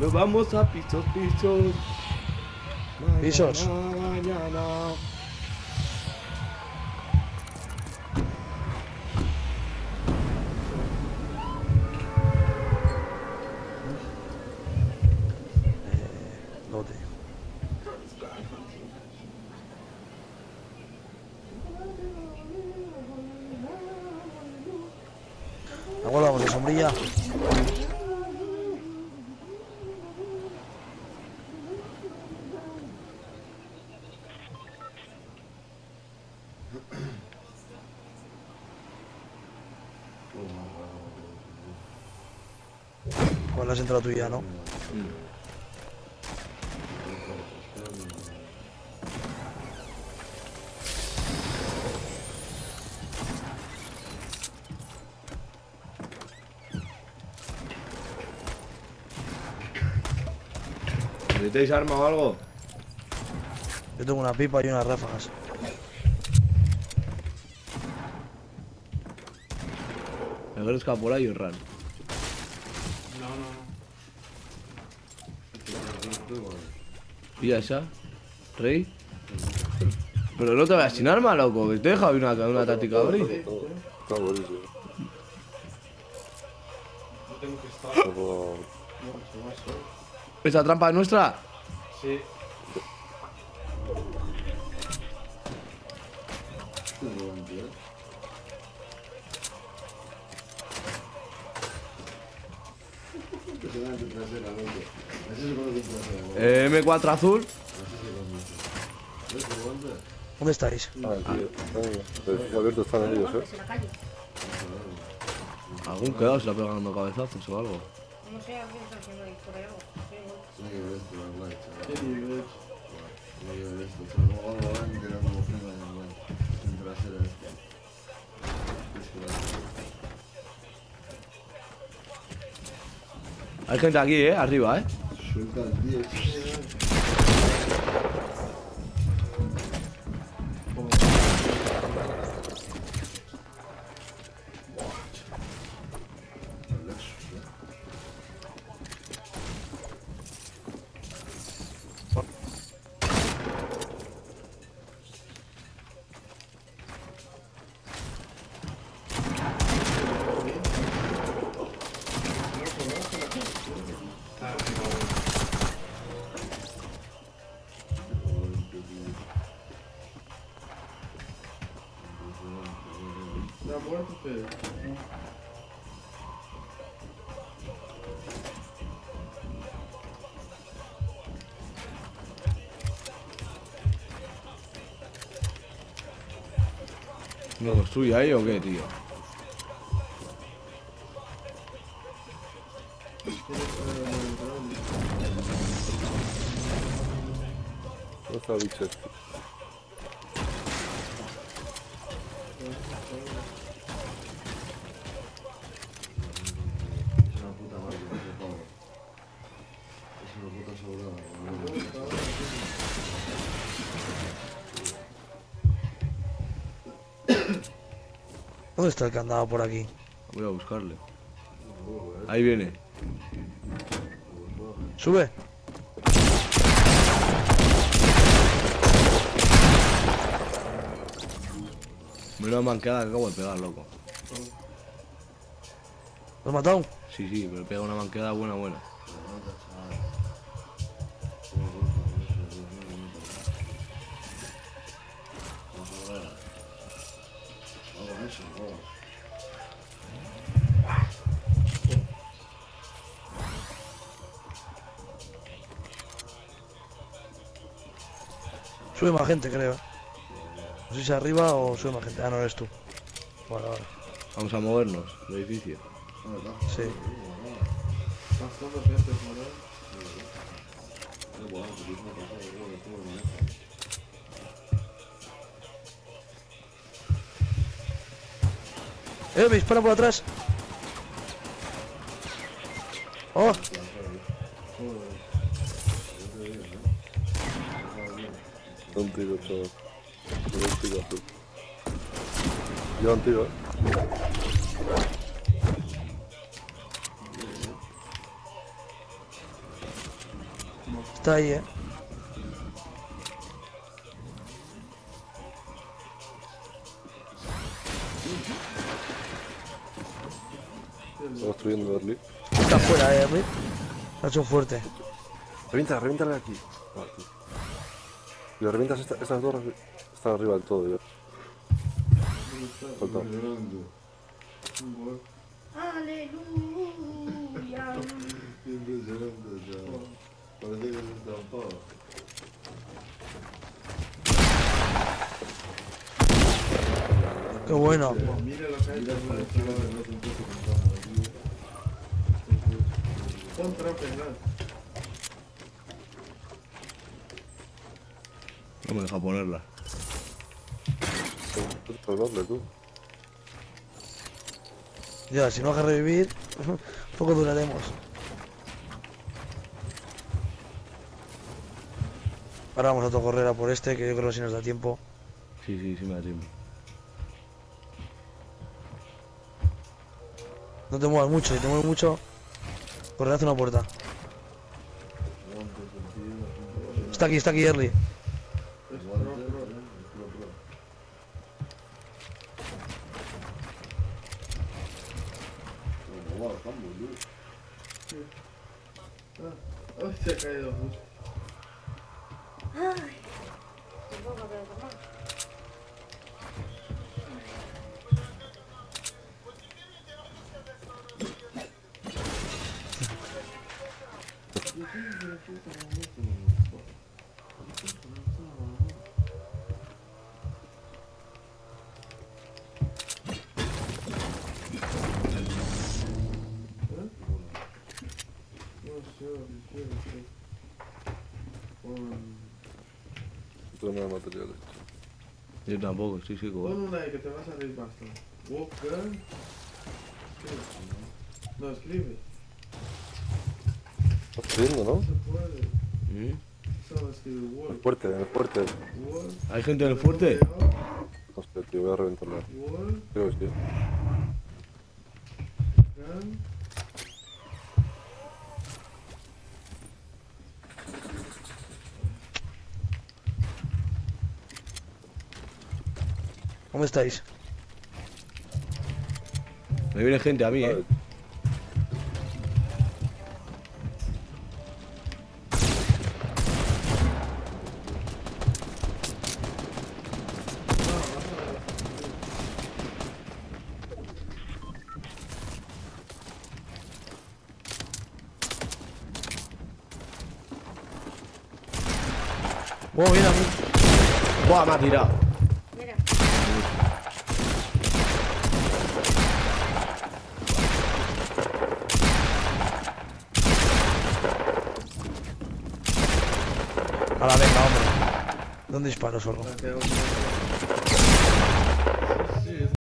Nos vamos a pisos, pisos. Mañana, Pisos. Mañana. Lote. Aguardamos la sombrilla. ¿Cuál has entrado tú ya, no? ¿Necesitáis arma o algo? Yo tengo una pipa y unas ráfagas. Por ahí y ran. No, no, no. ¿Y esa? ¿Rey? Pero no te vayas sin arma, loco, que te he dejado una, una táctica abrir. Está buenísimo. No tengo que estar. No. ¿Esa trampa es nuestra? Sí. Eh, M4 azul. ¿Dónde estáis? ah, abierto están ellos, eh. Algún quedado se la pegando cabezazos o algo. No sé, por ahí algo. Hay gente aquí, eh, arriba, eh. ¿Ya ha muerto usted? ¿No construye ahí o qué, tío? ¿Dónde está el bicho este? ¿Dónde está el candado por aquí? Voy a buscarle. Ahí viene. Sube. Menuda manqueada que acabo de pegar, loco. ¿Lo has matado? Sí, sí, pero pega una manqueada buena, buena. Sube más gente, creo. No sé si arriba o sube más gente. Ah, no eres tú. Vale, vale. Vamos a movernos del edificio. Sí. Bastante ¡Eh, me dispara por atrás! ¡Oh! Tiro, chaval. Tiro azul. Un tiro, eh. está ahí, eh. Construyendo early. Está fuera, eh, Rick. Ha hecho fuerte. Revienta, reviéntale aquí. Ah, aquí. Y le revientas esta- estas dos, están arriba del todo. Ya. Gol. Aleluya. Ya. Parece que se estampaba. Qué bueno. Mira la calle. Mira la calle. No me deja ponerla. Salvarle tú. Ya, si no deja revivir, poco duraremos. Ahora vamos a autocorrer a por este, que yo creo que si nos da tiempo. Sí, sí, sí me da tiempo. No te muevas mucho, si te mueves mucho, correr hacia una puerta. Está aquí, está aquí, Early. No tengo nada de materiales. Yo tampoco, estoy seco. pon una ahí que te vas a reír bastante. Walk gun. Escribe. No, escribe. Estás escribiendo, ¿no? No se puede. ¿Mm? Solo escribe En el fuerte, en el fuerte. ¿Hay gente en el fuerte? No sé, tío, voy a reventarla. Work. Creo que sí. ¿Cómo estáis? Me viene gente a mí, ¿eh? Oh, mira, ¡Buah, me ha tirado! Mira. ¿Dónde disparo solo? Un-